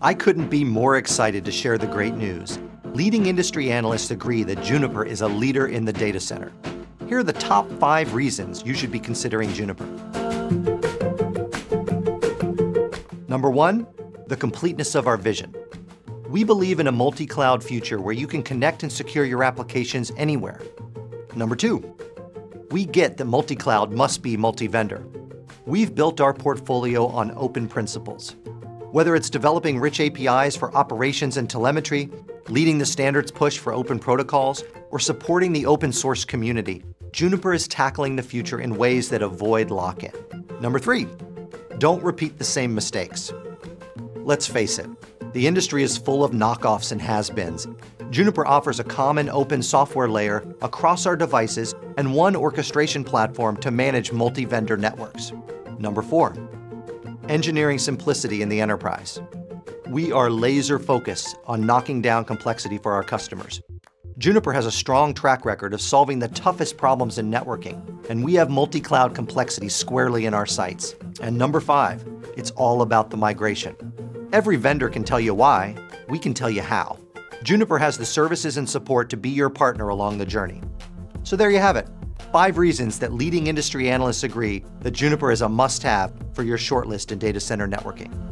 I couldn't be more excited to share the great news. Leading industry analysts agree that Juniper is a leader in the data center. Here are the top five reasons you should be considering Juniper. Number one, the completeness of our vision. We believe in a multi cloud future where you can connect and secure your applications anywhere. Number two, we get that multi cloud must be multi vendor. We've built our portfolio on open principles. Whether it's developing rich APIs for operations and telemetry, leading the standards push for open protocols, or supporting the open source community, Juniper is tackling the future in ways that avoid lock in. Number three, don't repeat the same mistakes. Let's face it, the industry is full of knockoffs and has beens. Juniper offers a common open software layer across our devices and one orchestration platform to manage multi vendor networks. Number four, engineering simplicity in the enterprise. We are laser focused on knocking down complexity for our customers. Juniper has a strong track record of solving the toughest problems in networking, and we have multi cloud complexity squarely in our sights. And number five, it's all about the migration. Every vendor can tell you why, we can tell you how. Juniper has the services and support to be your partner along the journey. So there you have it five reasons that leading industry analysts agree that Juniper is a must have for your shortlist in data center networking.